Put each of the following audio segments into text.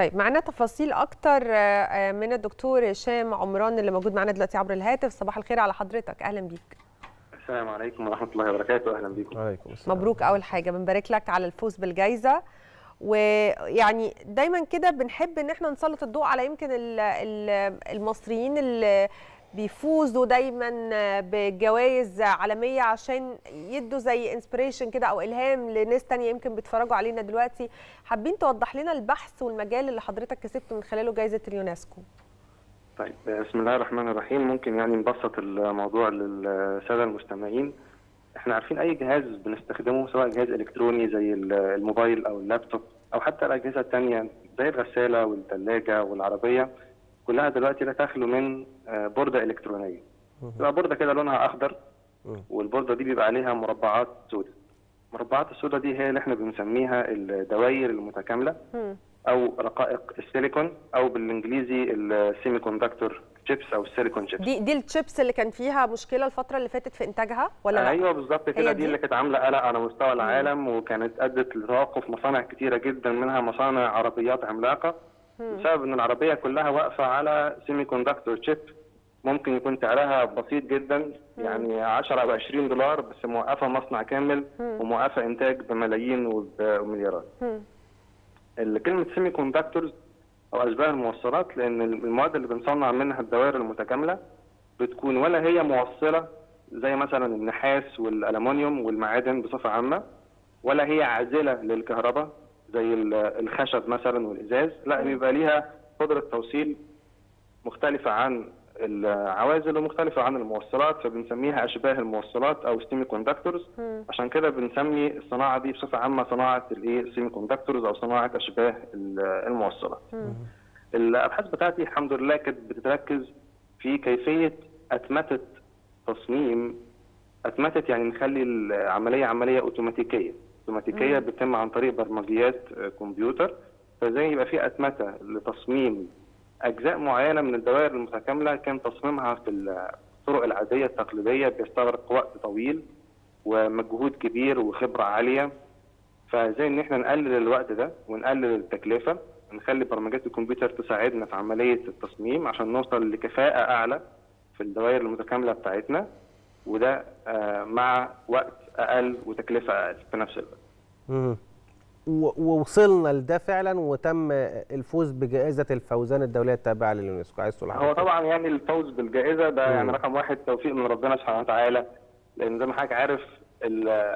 طيب معنا تفاصيل أكتر من الدكتور هشام عمران اللي موجود معنا دلوقتي عبر الهاتف. صباح الخير على حضرتك. أهلا بيك. السلام عليكم ورحمة الله وبركاته. أهلا بيكم. وعليكم السلام. مبروك أول حاجة. بنبارك لك على الفوز بالجائزه ويعني دايما كده بنحب إن إحنا نسلط الضوء على يمكن المصريين اللي بيفوزوا دايما بجوائز عالمية عشان يدوا زي انسبريشن كده أو إلهام لناس تانية يمكن بيتفرجوا علينا دلوقتي. حابين توضح لنا البحث والمجال اللي حضرتك كسبته من خلاله جائزه اليونسكو. طيب بسم الله الرحمن الرحيم. ممكن يعني نبسط الموضوع للسادة المستمعين. إحنا عارفين أي جهاز بنستخدمه سواء جهاز إلكتروني زي الموبايل أو اللابتوب أو حتى الأجهزة الثانية زي الغسالة والثلاجه والعربية. كلها دلوقتي لا تخلو من بوردة إلكترونية. تبقى بوردة كده لونها أخضر والبوردة دي بيبقى عليها مربعات سوداء المربعات السوداء دي هي اللي إحنا بنسميها الدوائر المتكاملة أو رقائق السيليكون أو بالإنجليزي ال semiconductor chips أو ال silicon chips دي دي الشيبس اللي كان فيها مشكلة الفترة اللي فاتت في إنتاجها ولا لا؟ أيوه بالظبط كده. دي اللي كانت عاملة قلق على مستوى العالم وكانت أدت لتوقف مصانع كتيرة جدا منها مصانع عربيات عملاقة. بسبب إن العربية كلها واقفة على semiconductor chip ممكن يكون سعرها بسيط جدا يعني 10 أو 20 دولار بس موقفة مصنع كامل وموقفة إنتاج بملايين ومليارات. كلمة سيمي كوندكتورز أو أشباه الموصلات لأن المواد اللي بنصنع منها الدوائر المتكاملة بتكون ولا هي موصلة زي مثلا النحاس والالومنيوم والمعادن بصفة عامة ولا هي عازلة للكهرباء. زي الخشب مثلا والإزاز لا بيبقى ليها قدرة توصيل مختلفة عن العوازل ومختلفة عن الموصلات فبنسميها أشباه الموصلات أو semiconductors عشان كده بنسمي الصناعة دي بصفة عامة صناعة الإيه؟ ال semiconductors أو صناعة أشباه الموصلات. الأبحاث بتاعتي الحمد لله كانت بتتركز في كيفية أتمتة تصميم أتمتة يعني نخلي العملية عملية أوتوماتيكية. أوتوماتيكية بتتم عن طريق برمجيات كمبيوتر. فزي يبقى في أتمتة لتصميم أجزاء معينة من الدوائر المتكاملة. كان تصميمها في الطرق العادية التقليدية بيستغرق وقت طويل ومجهود كبير وخبرة عالية. فازاي إن إحنا نقلل الوقت ده ونقلل التكلفة نخلي برمجات الكمبيوتر تساعدنا في عملية التصميم عشان نوصل لكفاءة أعلى في الدوائر المتكاملة بتاعتنا. وده مع وقت أقل وتكلفة أقل في نفس الوقت. ووصلنا لده فعلا وتم الفوز بجائزة الفوزان الدولية التابعة لليونسكو. عايز تقول هو طبعا يعني الفوز بالجائزة ده مم. يعني رقم واحد توفيق من ربنا سبحانه وتعالى لأن زي ما حضرتك عارف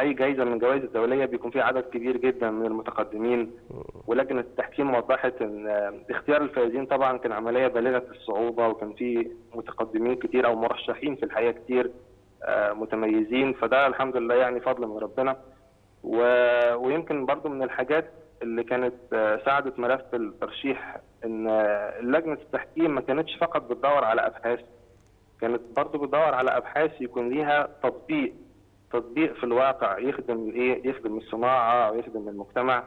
أي جائزة من الجوائز الدولية بيكون فيها عدد كبير جدا من المتقدمين. ولجنه التحكيم وضحت إن اختيار الفائزين طبعا كان عملية بالغة الصعوبة وكان في متقدمين كتير أو مرشحين في الحقيقة كتير. متميزين. فده الحمد لله يعني فضل من ربنا. و... ويمكن برضو من الحاجات اللي كانت ساعدت ملف الترشيح إن لجنه التحكيم ما كانتش فقط بتدور على أبحاث كانت برضو بتدور على أبحاث يكون ليها تطبيق تطبيق في الواقع يخدم الايه يخدم الصناعة أو يخدم المجتمع.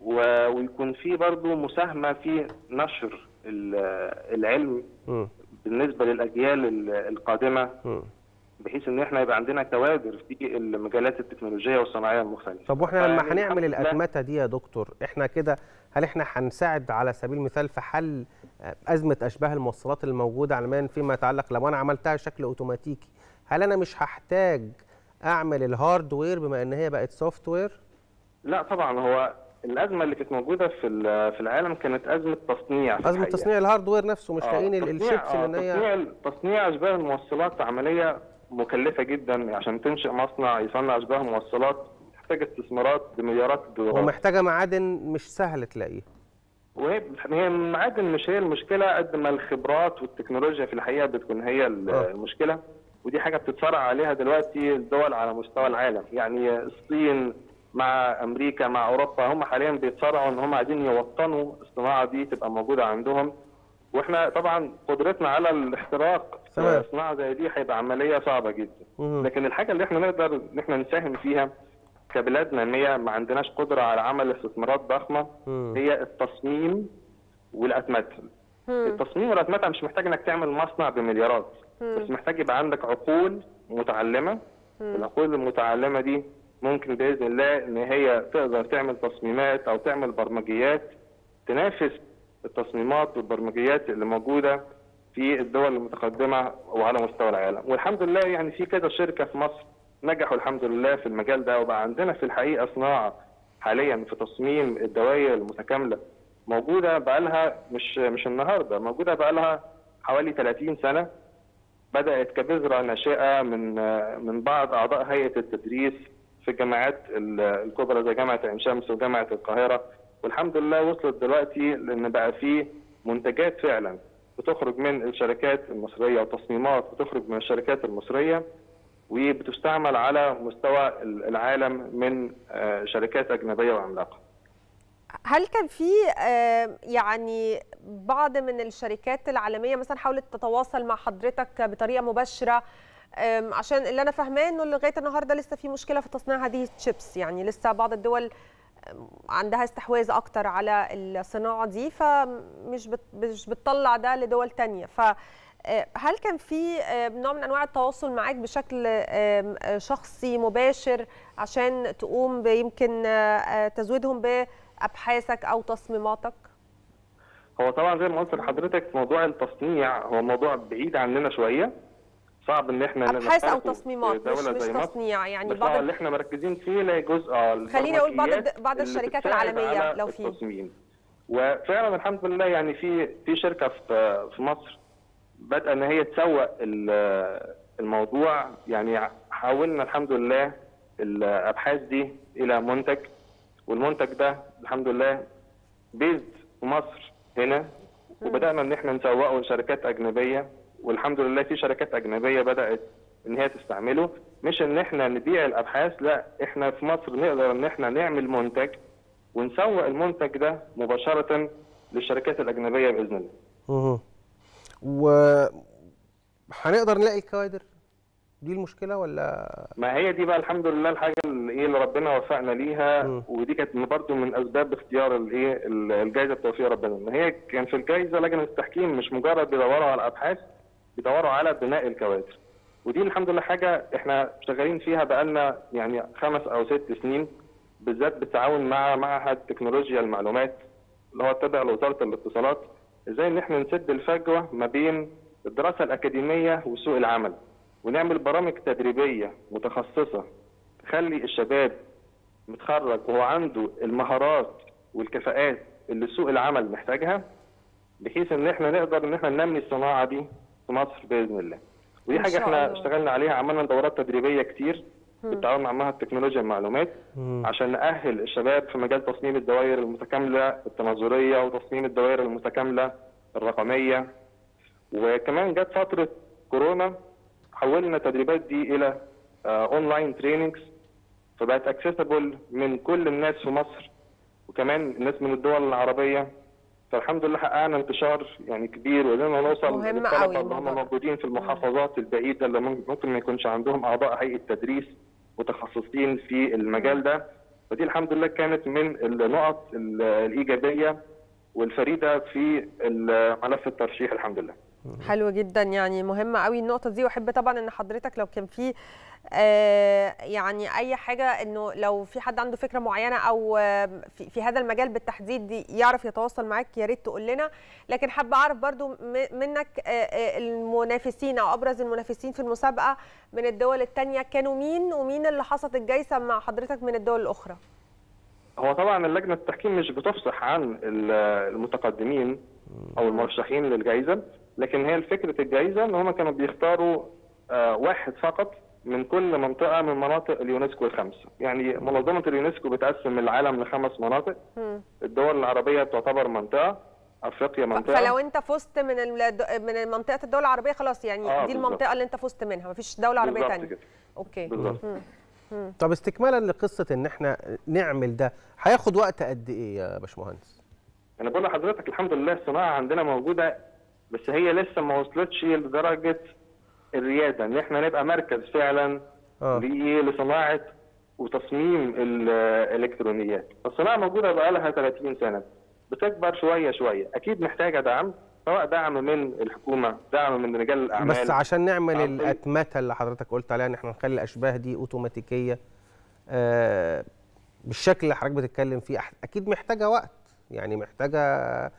و... ويكون في برضو مساهمة في نشر العلم. بالنسبة للأجيال القادمة. بحيث إن إحنا يبقى عندنا كوادر في المجالات التكنولوجية والصناعية المختلفة. طب وإحنا لما هنعمل الاتمته دي يا دكتور إحنا كده هل إحنا هنساعد على سبيل المثال في حل أزمة أشباه الموصلات الموجودة عالميا فيما يتعلق لو أنا عملتها بشكل أوتوماتيكي هل أنا مش هحتاج أعمل ال hardware بما إن هي بقت software؟ لا طبعا هو الأزمة اللي كانت موجودة في في العالم كانت أزمة تصنيع أزمة تصنيع ال hardware نفسه مش لاقيين الشيبس لأن هي تصنيع تصنيع أشباه الموصلات عملية مكلفة جدا عشان تنشئ مصنع يصنع أشباه موصلات تحتاج استثمارات بمليارات الدولارات. ومحتاجة معادن مش سهل تلاقيها. وهي هي المعادن مش هي المشكلة قد ما الخبرات والتكنولوجيا في الحقيقة بتكون هي المشكلة. ودي حاجة بتتصارع عليها دلوقتي الدول على مستوى العالم. يعني الصين مع أمريكا مع أوروبا هم حاليا بيتصارعوا إن هم عايزين يوطنوا الصناعة دي تبقى موجودة عندهم. وإحنا طبعا قدرتنا على الاحتراق في صناعه زي دي هيبقى عملية صعبة جدا. لكن الحاجة اللي إحنا نقدر ان إحنا نساهم فيها كبلاد ناميه ما عندناش قدرة على عمل استثمارات ضخمة هي التصميم والاتمته التصميم والاتمته مش محتاج إنك تعمل مصنع بمليارات بس محتاج يبقى عندك عقول متعلمة. العقول المتعلمة دي ممكن بإذن الله إن هي تقدر تعمل تصميمات أو تعمل برمجيات تنافس التصميمات والبرمجيات اللي موجودة في الدول المتقدمة وعلى مستوى العالم. والحمد لله يعني في كذا شركة في مصر نجحوا الحمد لله في المجال ده. وبقى عندنا في الحقيقة صناعة حاليا في تصميم الدوائر المتكاملة موجودة بقى لها مش مش النهارده موجودة بقى لها حوالي 30 سنة. بدأت كبذرة ناشئة من من بعض أعضاء هيئة التدريس في الجامعات الكبرى زي جامعة عين شمس وجامعة القاهرة. والحمد لله وصلت دلوقتي لأن بقى في منتجات فعلا بتخرج من الشركات المصرية وتصميمات بتخرج من الشركات المصرية وبتستعمل على مستوى العالم من شركات أجنبية وعملاقة. هل كان في يعني بعض من الشركات العالمية مثلا حاولت تتواصل مع حضرتك بطريقة مباشرة عشان اللي أنا فاهماه إنه لغاية النهارده لسه في مشكلة في تصنيع هذه الشيبس يعني لسه بعض الدول عندها استحواذ أكتر على الصناعة دي فمش مش بتطلع ده لدول تانية ف هل كان في نوع من أنواع التواصل معاك بشكل شخصي مباشر عشان تقوم يمكن تزويدهم بأبحاثك أو تصميماتك؟ هو طبعا زي ما قلت لحضرتك موضوع التصنيع هو موضوع بعيد عننا شوية صعب إن إحنا أبحاث أو تصميمات مش, مش تصنيع يعني بعض اللي إحنا مركزين فيه لا جزء خليني أقول بعض بعض الشركات العالمية لو في. التصميم. وفعلا الحمد لله يعني في في شركة في في مصر بدأ إن هي تسوق الموضوع. يعني حولنا الحمد لله الأبحاث دي إلى منتج. والمنتج ده الحمد لله بيزد في مصر هنا. وبدأنا إن إحنا نسوقه لشركات أجنبية. والحمد لله في شركات أجنبية بدأت إن هي تستعمله. مش إن إحنا نبيع الأبحاث لا إحنا في مصر نقدر إن إحنا نعمل منتج ونسوق المنتج ده مباشرة للشركات الأجنبية بإذن الله. أها. و هنقدر نلاقي الكوادر دي المشكلة ولا؟ ما هي دي بقى الحمد لله الحاجة اللي إيه اللي ربنا وفقنا ليها م. ودي كانت برضه من أسباب اختيار الايه الجائزه بتوفيق ربنا. ان هي كان في الجائزه لجنة التحكيم مش مجرد بيدوروا على أبحاث بيدوروا على بناء الكوادر ودي الحمد لله حاجة إحنا شغالين فيها بقالنا يعني خمس أو ست سنين بالذات بالتعاون مع معهد تكنولوجيا المعلومات اللي هو تابع لوزارة الاتصالات إزاي إن إحنا نسد الفجوة ما بين الدراسة الأكاديمية وسوق العمل ونعمل برامج تدريبية متخصصة تخلي الشباب متخرج وهو عنده المهارات والكفاءات اللي سوق العمل محتاجها بحيث إن إحنا نقدر إن إحنا ننمي الصناعة دي في مصر بإذن الله. ودي حاجة إحنا اشتغلنا عليها عملنا دورات تدريبية كتير بالتعاون مع معهد تكنولوجيا المعلومات عشان نأهل الشباب في مجال تصميم الدوائر المتكاملة التناظرية وتصميم الدوائر المتكاملة الرقمية. وكمان جت فترة كورونا حولنا التدريبات دي إلى online trainings فبقت accessible من كل الناس في مصر وكمان الناس من الدول العربية. فالحمد لله حققنا انتشار يعني كبير وقدرنا نوصل للطلبه اللي هم موجودين في المحافظات البعيدة اللي ممكن ما يكونش عندهم أعضاء هيئة تدريس متخصصين في المجال ده. فدي الحمد لله كانت من النقط الإيجابية والفريدة في ملف الترشيح الحمد لله. حلو جدا يعني مهمة قوي النقطة دي وأحب طبعا إن حضرتك لو كان في يعني أي حاجة إنه لو في حد عنده فكرة معينة أو في, في هذا المجال بالتحديد يعرف يتواصل معاك يا ريت تقول لنا. لكن حابة أعرف برضو منك آه المنافسين أو أبرز المنافسين في المسابقة من الدول الثانية كانوا مين؟ ومين اللي حصد الجائزه مع حضرتك من الدول الأخرى؟ هو طبعا اللجنة التحكيم مش بتفصح عن المتقدمين أو المرشحين للجائزه لكن هي فكره الجائزه إن هم كانوا بيختاروا آه واحد فقط من كل منطقة من مناطق اليونسكو الخمسة، يعني منظمة اليونسكو بتقسم العالم لخمس مناطق م. الدول العربية تعتبر منطقة أفريقيا منطقة فلو انت فزت من من منطقة الدول العربية خلاص يعني آه دي المنطقة بالزبط. اللي انت فزت منها مفيش دولة عربية بالظبط ثانية كده. أوكي بالظبط طب استكمالا لقصة إن إحنا نعمل ده هياخد وقت قد إيه يا باشمهندس؟ أنا بقول لحضرتك الحمد لله الصناعة عندنا موجودة بس هي لسه ما وصلتش لدرجة الريادة إن إحنا نبقى مركز فعلا آه. لصناعة وتصميم الإلكترونيات. الصناعة موجودة بقى لها 30 سنة. بتكبر شوية شوية. أكيد محتاجة دعم سواء دعم من الحكومة دعم من رجال الأعمال. بس عشان نعمل الأتمتة اللي حضرتك قلت عليها إن إحنا نخلي الأشباه دي أوتوماتيكية آه بالشكل اللي حضرتك بتتكلم فيه أكيد محتاجة وقت. يعني محتاجة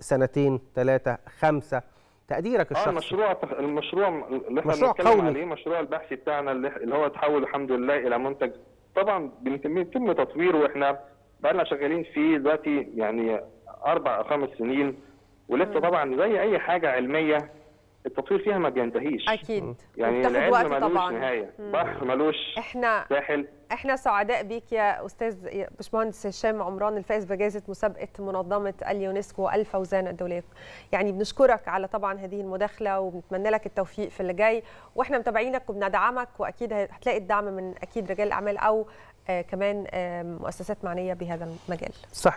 سنتين ثلاثة خمسة. تقديرك آه الشخصي. المشروع المشروع اللي إحنا مشروع قومي. عليه مشروع البحثي بتاعنا اللي هو تحول الحمد لله إلى منتج. طبعا بيتم يتم تطويره وإحنا بقالنا شغالين فيه دلوقتي يعني أربع أو خمس سنين ولسه طبعا زي أي حاجة علمية التطوير فيها ما بينتهيش أكيد. يعني العلم وقت ملوش طبعا. نهاية. مم. بحر ملوش إحنا ساحل. إحنا سعداء بيك يا أستاذ باشمهندس هشام عمران الفائز بجائزة مسابقة منظمة اليونسكو الفوزان الدوليه يعني بنشكرك على طبعا هذه المداخلة وبنتمنى لك التوفيق في اللي جاي. وإحنا متابعينك وبندعمك وأكيد هتلاقي الدعم من أكيد رجال اعمال أو آه كمان آه مؤسسات معنية بهذا المجال. صح.